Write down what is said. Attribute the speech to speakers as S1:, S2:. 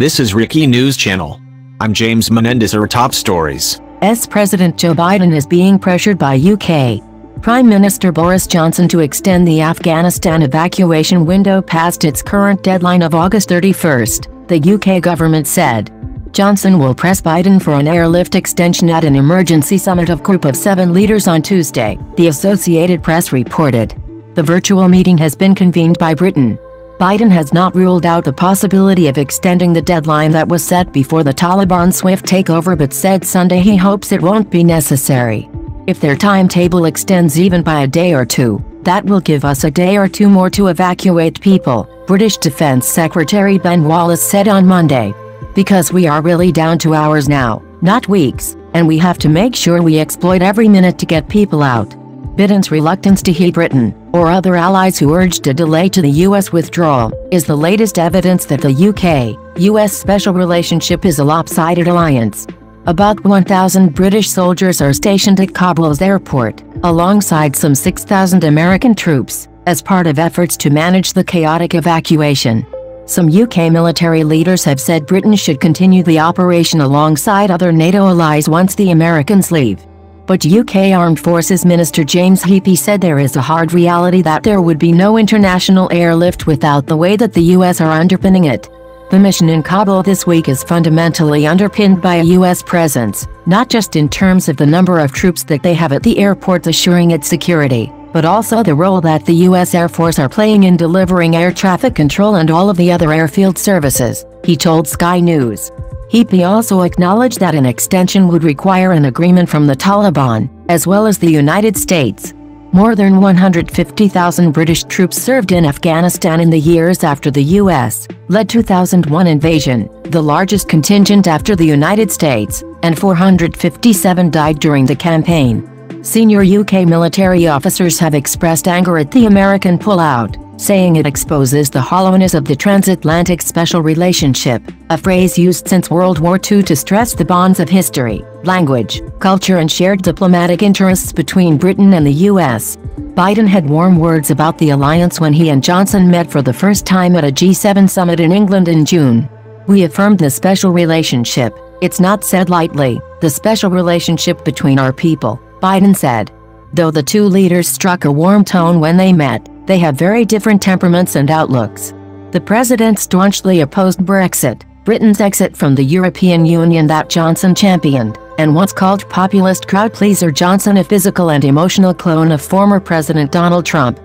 S1: This is Rickie News Channel. I'm James Menendez our top stories.
S2: S. President Joe Biden is being pressured by UK Prime Minister Boris Johnson to extend the Afghanistan evacuation window past its current deadline of August 31st, the UK government said. Johnson will press Biden for an airlift extension at an emergency summit of Group of Seven leaders on Tuesday, the Associated Press reported. The virtual meeting has been convened by Britain. Biden has not ruled out the possibility of extending the deadline that was set before the Taliban swift takeover but said Sunday he hopes it won't be necessary. If their timetable extends even by a day or two, that will give us a day or two more to evacuate people, British Defense Secretary Ben Wallace said on Monday. Because we are really down to hours now, not weeks, and we have to make sure we exploit every minute to get people out. Biden's reluctance to heed Britain, or other allies who urged a delay to the U.S. withdrawal, is the latest evidence that the UK-U.S. special relationship is a lopsided alliance. About 1,000 British soldiers are stationed at Kabul's airport, alongside some 6,000 American troops, as part of efforts to manage the chaotic evacuation. Some UK military leaders have said Britain should continue the operation alongside other NATO allies once the Americans leave. But UK Armed Forces Minister James Heappey said there is a hard reality that there would be no international airlift without the way that the US are underpinning it. The mission in Kabul this week is fundamentally underpinned by a U.S. presence, not just in terms of the number of troops that they have at the airport assuring its security, but also the role that the U.S. Air Force are playing in delivering air traffic control and all of the other airfield services, he told Sky News. Heappey also acknowledged that an extension would require an agreement from the Taliban, as well as the United States, more than 150,000 British troops served in Afghanistan in the years after the U.S. led 2001 invasion, the largest contingent after the United States, and 457 died during the campaign. Senior UK military officers have expressed anger at the American pullout, saying it exposes the hollowness of the transatlantic special relationship, a phrase used since World War II to stress the bonds of history, language, culture and shared diplomatic interests between Britain and the U.S. Biden had warm words about the alliance when he and Johnson met for the first time at a G7 summit in England in June. We affirmed the special relationship, it's not said lightly, the special relationship between our people, Biden said. Though the two leaders struck a warm tone when they met, they have very different temperaments and outlooks. The president staunchly opposed Brexit, Britain's exit from the European Union that Johnson championed, and once called populist crowd pleaser Johnson a physical and emotional clone of former President Donald Trump.